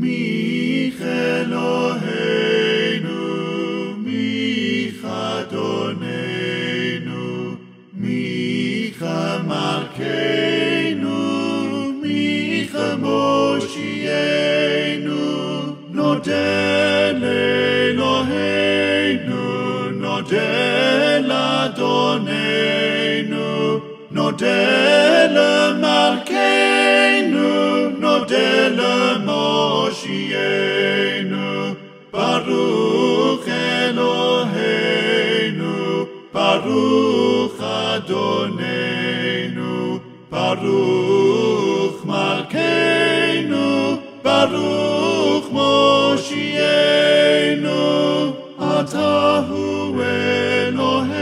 מיך אלוהינו, מיך אדוננו, מיך מלכנו, מיך מושיענו, נודה לאלוהינו, נודה לאדוננו, נודה Hoshienu, Baruch Eloheinu, Baruch Adonenu, Baruch Malkeinu, Baruch Moshienu, Atahu Eloheinu.